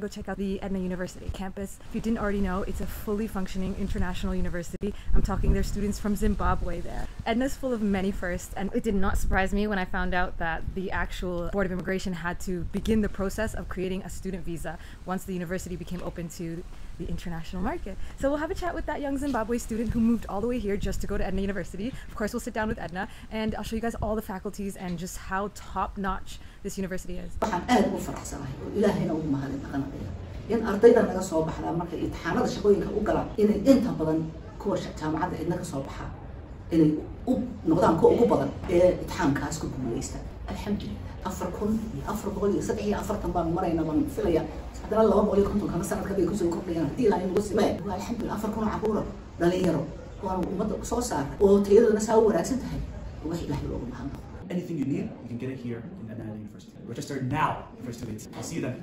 to go check out the Edna University campus. If you didn't already know, it's a fully functioning international university. I'm talking there's students from Zimbabwe there. Edna's full of many firsts, and it did not surprise me when I found out that the actual Board of Immigration had to begin the process of creating a student visa once the university became open to the international market. So we'll have a chat with that young Zimbabwe student who moved all the way here just to go to Edna University. Of course, we'll sit down with Edna and I'll show you guys all the faculties and just how top notch this university is. waxaan aad ugu faraxsanahay oo ilaahayna ugu mahadnaqanaya in ardayda naga soo baxdaa markay imtixaanada shaqooyinka u galaan inay inta badan kuwa jaamacadda cidna ka soo baxaa inay u noqdaan kuwa ugu badan ee imtixaankaas ku guuleysta alxamdulilah afar kun iyo afar boqol iyo saddex iyo afartan baan marayna baan filaya haddana laba boqol iyo konton kama sanadka bay ku soo kordhayaan. Haddii ilaahay nagu simee alxamdulilah afar kun oo cabuura dhalinyaro. Waana ummadda soo saara oo tayadoodana saa u wanaagsan tahay. Wax ilaahay loogu mahadnaqo Anything you need, you can get it here in Edna University. Register now for students. I'll see you then.